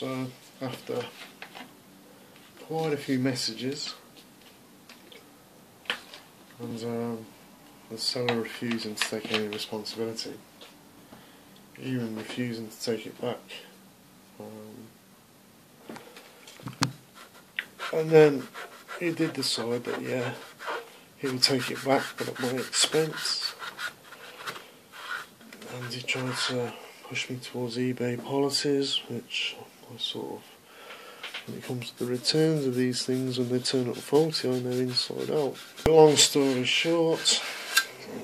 So after quite a few messages and um, the seller refusing to take any responsibility, even refusing to take it back. Um, and then he did decide that yeah, he would take it back, but at my expense. And he tried to push me towards eBay policies, which sort of, when it comes to the returns of these things, when they turn up faulty, I know inside out. Long story short,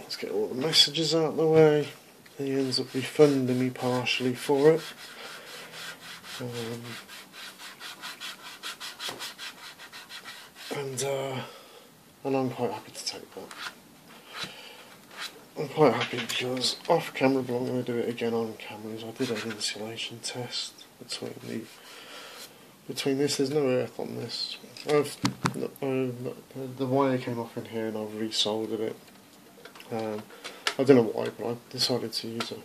let's get all the messages out of the way. He ends up refunding me partially for it. Um, and uh, and I'm quite happy to take that. I'm quite happy because off camera, but I'm going to do it again on cameras. I did an insulation test between the between this. There's no earth on this. I've, I've the wire came off in here and I've resoldered it. Um, I don't know why, but I decided to use a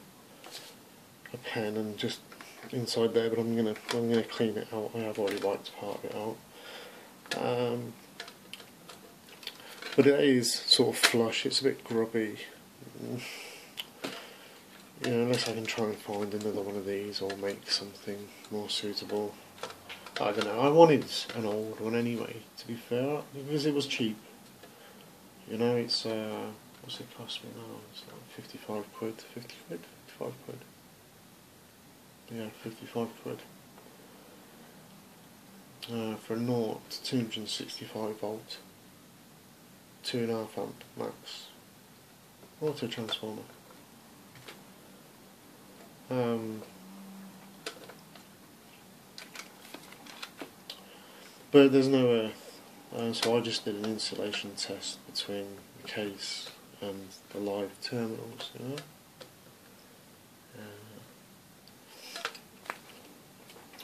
a pen and just inside there. But I'm gonna I'm gonna clean it out. I have already wiped part of it out. Um, but it is sort of flush. It's a bit grubby. Know, unless I can try and find another one of these or make something more suitable. I don't know. I wanted an old one anyway. To be fair, because it was cheap. You know, it's uh, what's it cost me now? It's like fifty-five quid, fifty quid, fifty-five quid. Yeah, fifty-five quid. Uh, for a naught, two hundred and sixty-five volt, two and a half amp max, auto transformer. Um, but there's no earth, uh, so I just did an insulation test between the case and the live terminals, you know. Uh,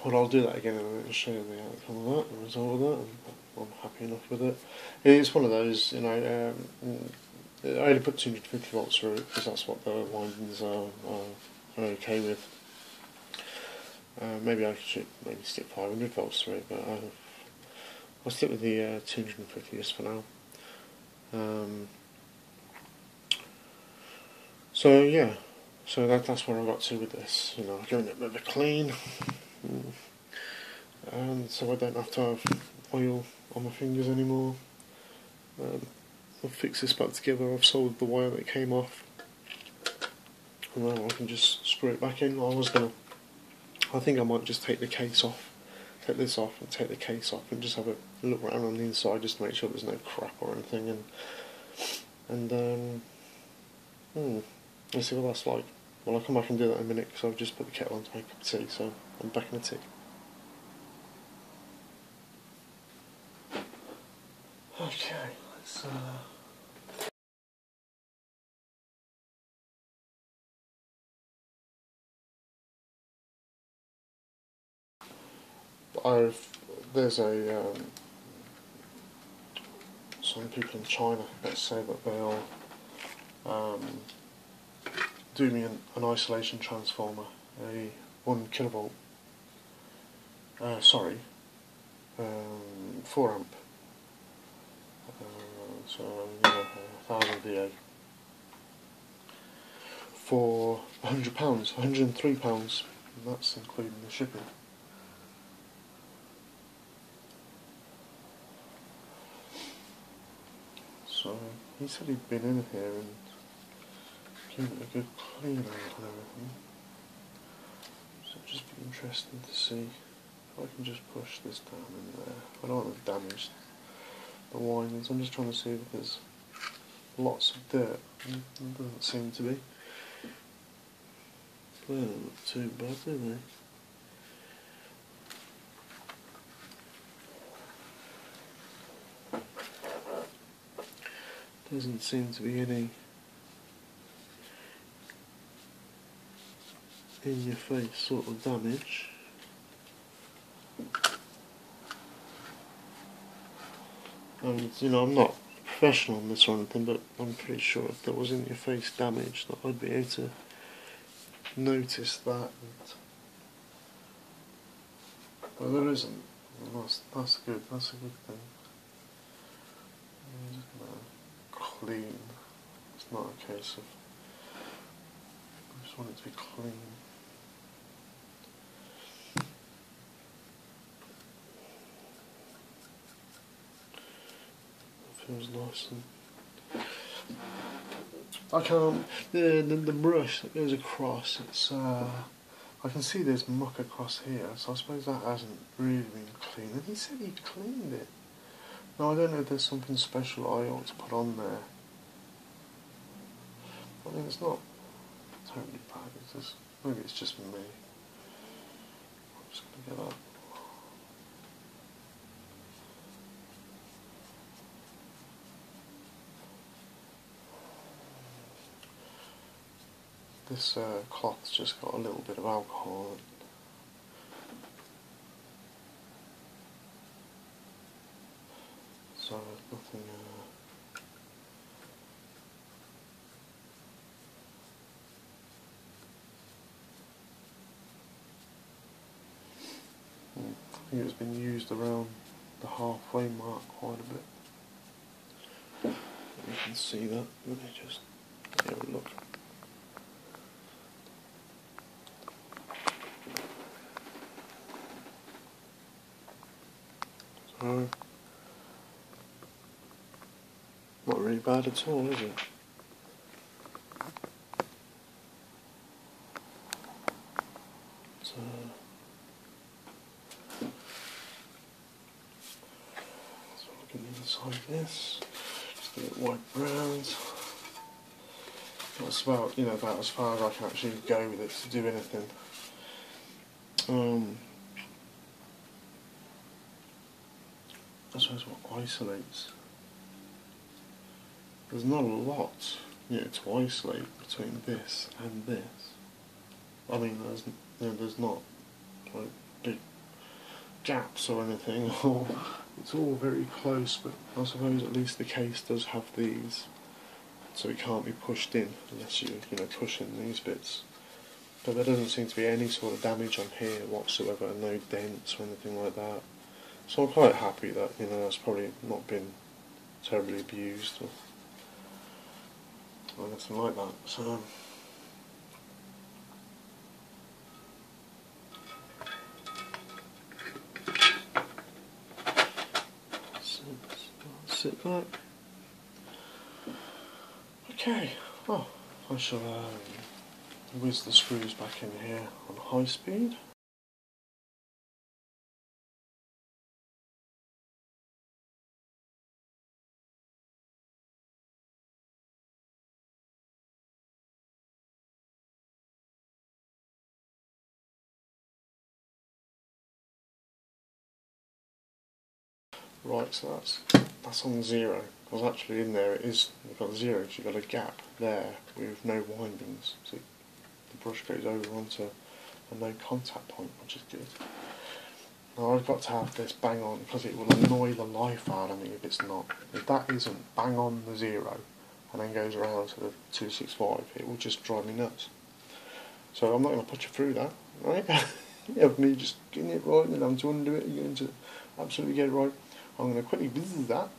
well, I'll do that again in a minute and show you the outcome of that, the result of that, and I'm happy enough with it. It's one of those, you know, um, I only put 250 volts through it because that's what the windings are, are, are okay with. Uh, maybe I should maybe stick 500 volts through it, but I, I'll stick with the uh, 250 just for now. Um, so yeah, so that, that's where I got to with this. You know, giving it of a clean, and so I don't have to have oil on my fingers anymore. Um, I've fixed this back together. I've soldered the wire that came off, and now I can just screw it back in. I was gonna, I think I might just take the case off, take this off, and take the case off, and just have a look around on the inside just to make sure there's no crap or anything, and and um, hmm. Let's see what that's like. Well, I'll come back and do that in a minute because I've just put the kettle on to make a cup of tea, so I'm back in a tick. Okay, let's. Uh... I've there's a um, some people in China that say that they'll um, do me an, an isolation transformer, a one kilovolt. Uh, sorry, um, four amp. Uh, so you know, thousand VA for hundred pounds, hundred and three pounds. That's including the shipping. So he said he'd been in here and given it a good clean out and everything. So it'll just be interesting to see if I can just push this down in there. I don't want to damage the windings. I'm just trying to see if there's lots of dirt. It doesn't seem to be. They don't look too bad, do they? Doesn't seem to be any in your face sort of damage. And you know, I'm not professional on this or anything, but I'm pretty sure if there was in your face damage that I'd be able to notice that But there isn't. That's, that's good, that's a good thing. Clean. It's not a case of. I just want it to be clean. It feels nice and. I can't. The, the the brush that goes across. It's. Uh, I can see there's muck across here, so I suppose that hasn't really been cleaned. And he said he'd cleaned it. Now I don't know if there's something special I ought to put on there. I mean, it's not totally bad. It's just maybe it's just me. I'm just gonna get that. This uh, cloth's just got a little bit of alcohol. in it. So there's Uh, I think it's been used around the halfway mark quite a bit. You can see that. Let me just have a look. So, not really bad at all, is it? So, inside this. Just a bit white browns. That's about, you know, about as far as I can actually go with it to do anything. Um, I suppose what isolates. There's not a lot, you know, to isolate between this and this. I mean, there's you know, there's not like big gaps or anything. Or it's all very close, but I suppose at least the case does have these, so it can't be pushed in unless you you know push in these bits. But there doesn't seem to be any sort of damage on here whatsoever, no dents or anything like that. So I'm quite happy that you know that's probably not been terribly abused or, or anything like that. So. Sit, back. Okay. Oh, I shall um, whiz the screws back in here on high speed. Right, so that's that's on zero. Because actually in there it is you've got zero. So you've got a gap there with no windings. So the brush goes over onto a no contact point, which is good. Now I've got to have this bang on because it will annoy the life out of me if it's not. If that isn't bang on the zero and then goes around to the 265, it will just drive me nuts. So I'm not going to put you through that, right? of me just getting it right and I'm to undo it, going to absolutely get it right. I'm going to quickly visit that.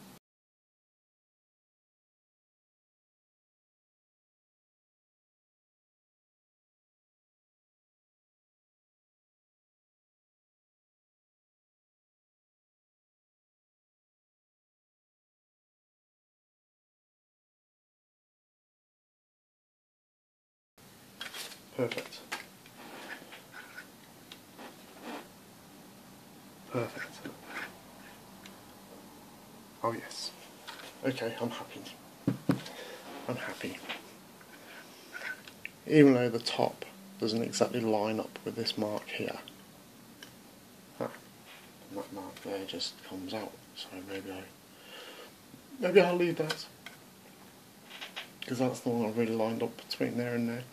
Perfect. Perfect. Oh yes. Okay, I'm happy. I'm happy. Even though the top doesn't exactly line up with this mark here. Huh. That mark there just comes out, so maybe I maybe I'll leave that. Because that's the one I really lined up between there and there.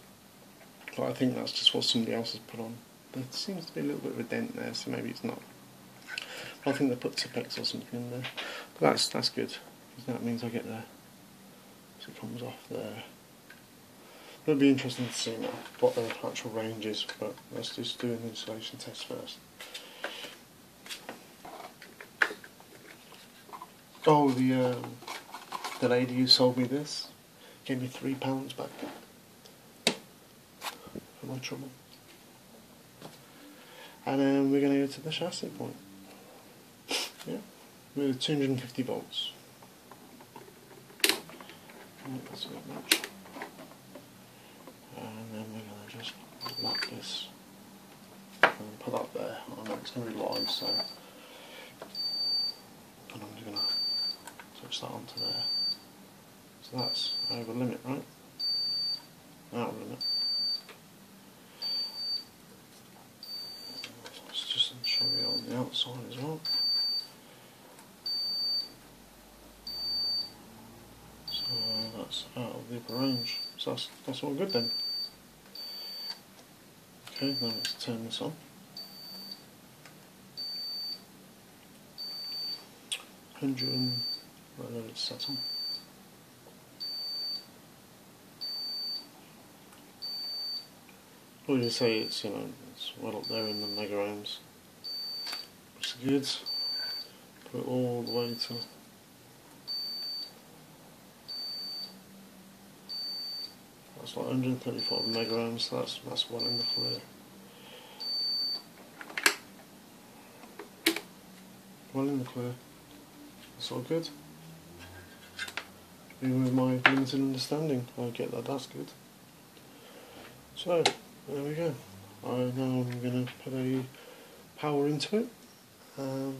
But I think that's just what somebody else has put on. There seems to be a little bit of a dent there, so maybe it's not. I think they put Tipex or something in there. But that's that's good because that means I get there. So it comes off there. It'll be interesting to see now what the actual range is, but let's just do an insulation test first. Oh, the um, the lady who sold me this gave me three pounds back for my trouble. And then we're going to go to the chassis point. Yeah, with 250 volts. That's bit much. And then we're going to just lock this and put that there. I know it's going to be live, so. And I'm just going to touch that onto there. So that's over limit, right? Out of limit. Let's just show you on the outside as well. So range. So that's, that's all good then. Okay, now let's turn this on. Hundred and well, it's set on. Do you say? It's you know it's well up there in the mega ohms. Looks good. Put it all the way to That's like 135 mega ohms, so that's, that's well in the clear. Well in the clear. That's all good. Even with my limited understanding, I get that that's good. So, there we go. I now I'm going to put a power into it. Um,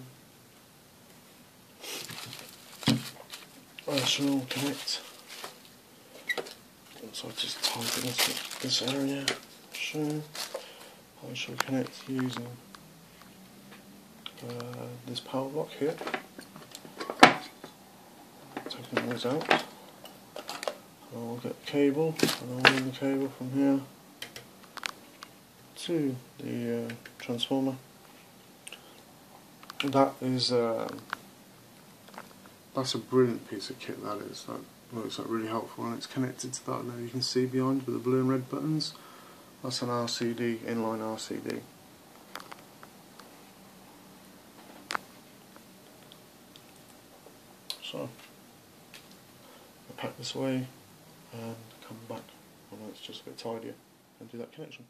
I shall connect so I'll just type it into this area. So I shall connect using uh, this power block here. Taking those out. I'll get the cable and I'll run the cable from here to the uh, transformer. That is um, that's a brilliant piece of kit that is. That looks like really helpful and it's connected to that now. You can see behind with the blue and red buttons. That's an RCD, inline RCD so I'll pack this away and come back. When it's just a bit tidier and do that connection